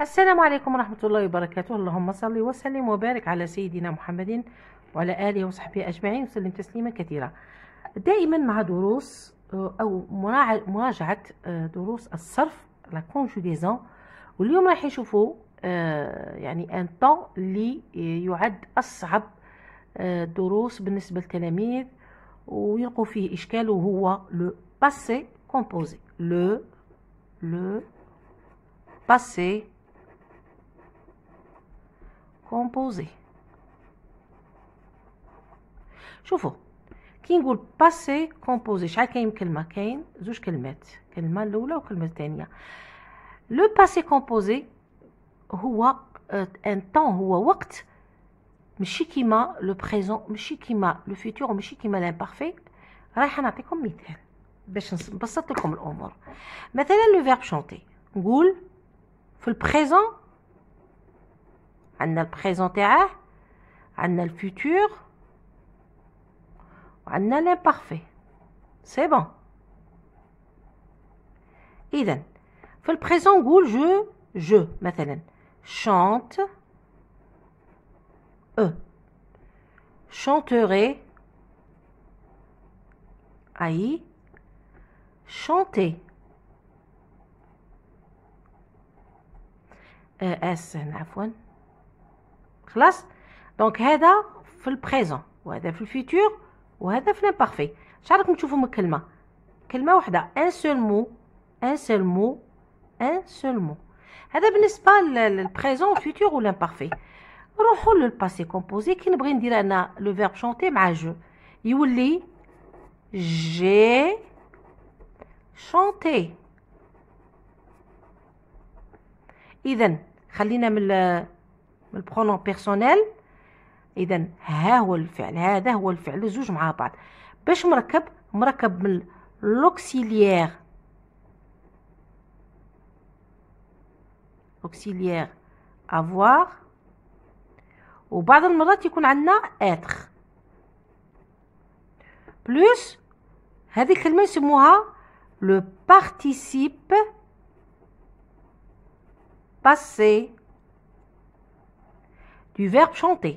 السلام عليكم ورحمة الله وبركاته. اللهم صل وسلم وبارك على سيدنا محمد وعلى آله وصحبه أجمعين وسلم تسليما كثيرا. دائما مع دروس آه، أو مراجعة آه، دروس الصرف لا كونجوغيزون واليوم راح يشوفوا آه، يعني ان طون اللي يعد أصعب دروس بالنسبة للتلاميذ. ويلقوا فيه إشكال وهو لو باسي كومبوزي لو لو باسي كومبوزي شوفوا كي نقول باسي كومبوزي شحال كاين كلمة؟ كاين زوج كلمات كلمة الأولى وكلمة الثانية. لو باسي كومبوزي هو ان طون هو وقت. ماشي كيما لو بريزون ماشي كيما لو فيتور ماشي كيما لامبارفي رايحة نعطيكم مثال باش نبسط لكم الأمور. مثلا لو فيرب شونتي نقول في البريزون عندنا البريزون تاعه عندنا الفيتور وعندنا لامبارفي سي بون اذا في البريزون نقول جو جو مثلا chante eux chanterai اي chanter آه، اس هنا عفوا خلاص. دونك هذا في البريزون وهذا في الفيتور وهذا في لامبارفي شحال راكم تشوفوا من كلمة؟ كلمة واحدة ان سول مو ان سول مو ان سول مو هذا بالنسبة للبريزون والفيتور والامبارفي نروحوا للباسي كومبوزي كي نبغي ندير أنا لو فيرب شونتي مع جو يولي جي شونتي اذا خلينا من من البرونون بيرسونيل. اذا ها هو الفعل هذا هو الفعل الزوج مع بعض. باش مركب مركب من لوكسيليير. auxiliaire avoir وبعض المرات يكون عندنا être بلوس هذه الكلمة يسموها le participe passé du verbe chanter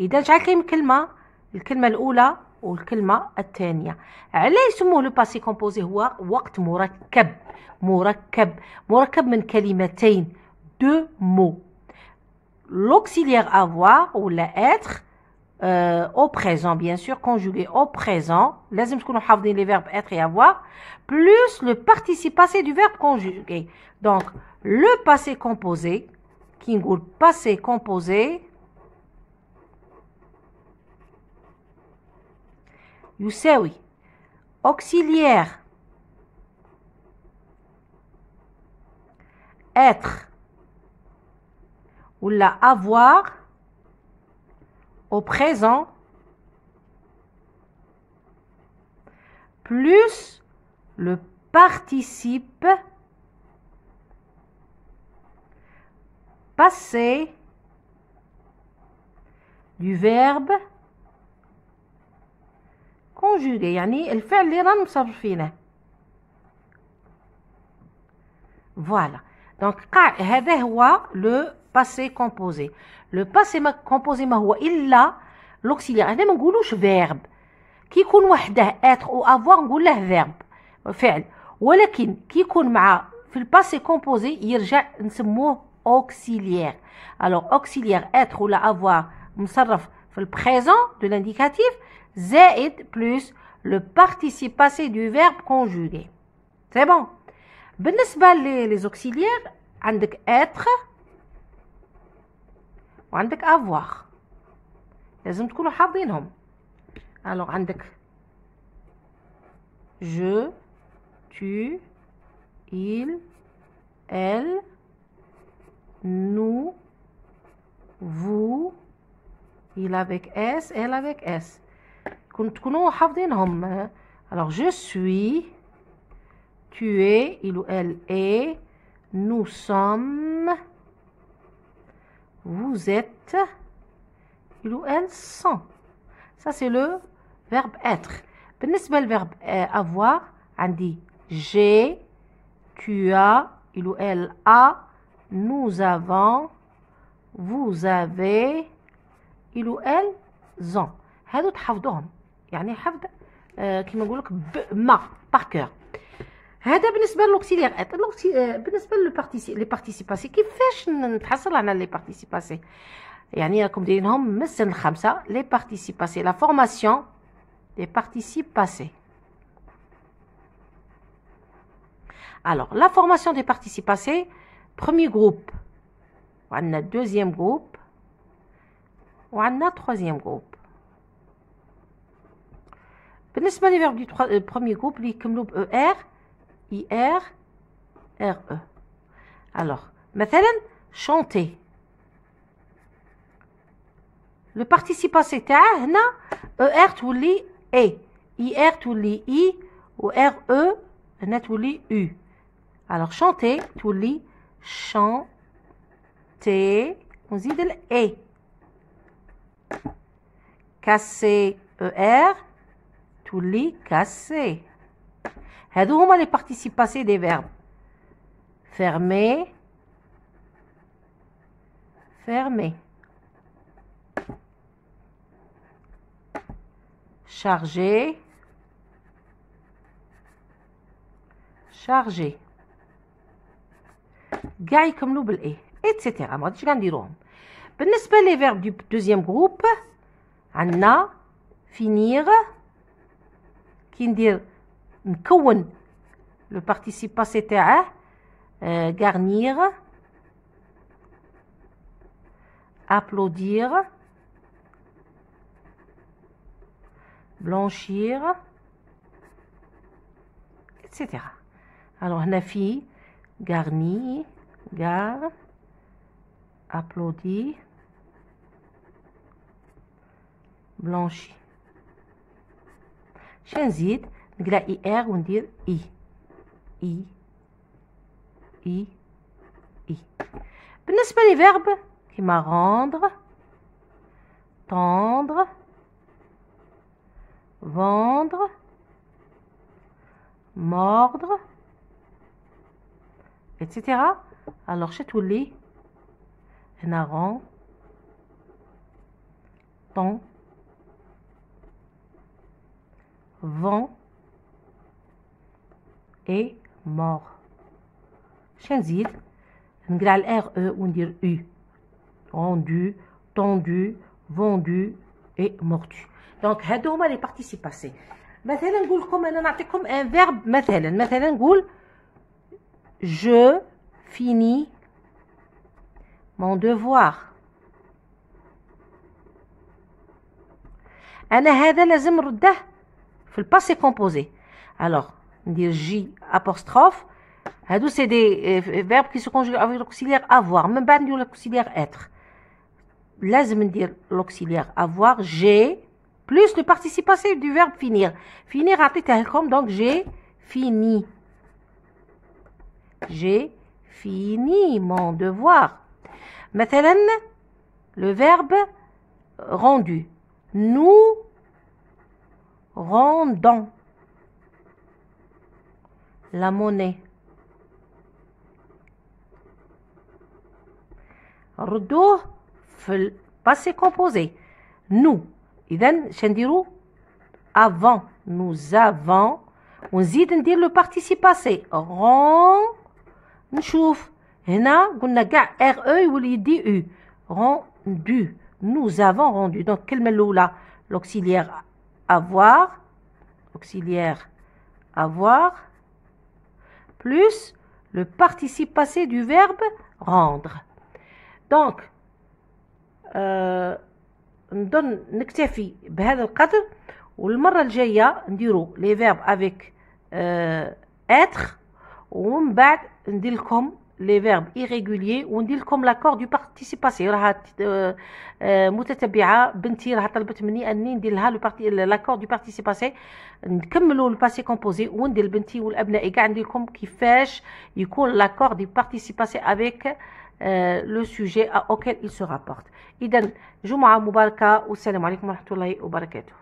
إذا شحال كاين من كلمة الكلمة الأولى والكلمة الثانية علاه يسموه لو باسي كومبوزي هو وقت مركب مركب مركب من كلمتين دو مو l'auxiliaire avoir ولا être euh, au présent bien sûr conjugué au présent لازم تكونوا حافظين les verbes être et avoir plus le participe passé du verbe conjugué donc le passé composé Kingoul passé composé. Youssaoui, auxiliaire. Être ou la avoir au présent plus le participe passé du verbe conjugué يعني الفعل اللي رانا مصرفينه فوالا دونك قاع هذا هو لو باسي كومبوزي لو باسي كومبوزي ما هو الا لوكسيليير هنا ما نقولوش فيرب كي يكون وحده اتر او افوار نقول له فيرب فعل ولكن كي يكون مع في الباسي كومبوزي يرجع نسموه اوكسيليير الوغ اوكسيليير اتر ولا افوار مصرف في البريزون دو لانديكاتيف زائد بلس لو بارتيسيب باسي دو فيرب كونجوغي سي بون بالنسبة لي زوكسيليير عندك اتر وعندك افوار لازم تكونوا حافظينهم الوغ عندك je tu il elle nous vous il avec s elle avec s كنت تكونوا حافظينهم alors je suis tu es il ou elle est nous sommes vous êtes il ou elle sont ça c'est le verbe être بالنسبة للverbe euh, avoir عندي j'ai tu as il ou elle a nous avons vous avez il ou elles ont هادو تحفظوهم يعني حفظ آه كيما نقول لك ما باغ كور هذا بالنسبه للوكسيليير ات بالنسبه لي بارتيسيباسي كيفاش نتحصل على لي بارتيسيباسي يعني راكم دايرينهم من السن الخامسه لي بارتيسيباسي لا فورماسيون لي بارتيسيباسي Alors, la formation des participacés, premier groupe, on a deuxième groupe, on a troisième groupe. بالنسبة لي فيرب du premier groupe اللي يكملوا ب ER IR RE alors مثلا chanter le participe passé تاعه هنا ER تولي A IR تولي I و RE هنا تولي U alors chanter تولي chanter ونزيد ال A casser ER تولي casser هادو هما لي بارتيسيب باسي دي فيرب fermer fermer charger charger كاع يكملوا بالاي اتسيتيرا ما غاديش كاع نديروهم بالنسبه لي فيرب دو دوزيام جروب عندنا فينيغ كي ندير نكون لو بارتيسيب باسي تاعه غارنير applaudir blanchir etc alors هنا في garni gar applaudi blanchi شنو نزيد نقرا اي ار وندير اي اي اي اي بالنسبه لي فيرب كيما rendre tendre vendre mordre etc alors شتولي هنا rend ton vent et mort شنزيد نقرا الار او وندير او rendu tendu vendu et mordu دونك هادو هما لي بارتيسيباسي مثلا نقول لكم انا نعطيكم ان فيرب مثلا مثلا نقول je finis mon devoir انا هذا لازم نرده في الباسي كومبوزي الوغ ندير جي apostrophe هادو سي دي فيرب كي سو كونجوغ افيك لوكسيليير افوار من بعد ندير لوكسيليير اتر لازم ندير لوكسيليير افوار جي بلوس لو بارتيسيب باسي دو فيرب فينير فينير عطيته لكم دونك جي فيني j'ai fini mon devoir مثلا le verbe rendu nous rendons la monnaie ردوه في الباسي كومبوزي nous اذا شنديرو avant nous avons ونزيد ندير لو بارتيسيب باسي رون نشوف هنا قلنا كاع ار او يولي يدي او روندو nous avons rendu donc الكلمه الاولى l'auxiliaire avoir auxiliaire avoir plus le participe passé du verbe rendre donc euh, نظن نكتفي بهذا القدر والمره الجايه نديرو لي فيرب افيك اتر ومن بعد ندير لكم لي فيرب ايريغوليي وندير لكم لاكور دو بارتيسيباسي راها متتبعه بنتي راها طلبت مني اني ندير لها لو بارتي لاكور دو بارتيسيباسي نكملوا الباسي كومبوزي وندير لبنتي والابناء كاع ندير لكم كيفاش يكون لاكور دو بارتيسيباسي افيك لو سوجي اوكيل il se rapporte. اذا جمعه مباركه والسلام عليكم ورحمه الله وبركاته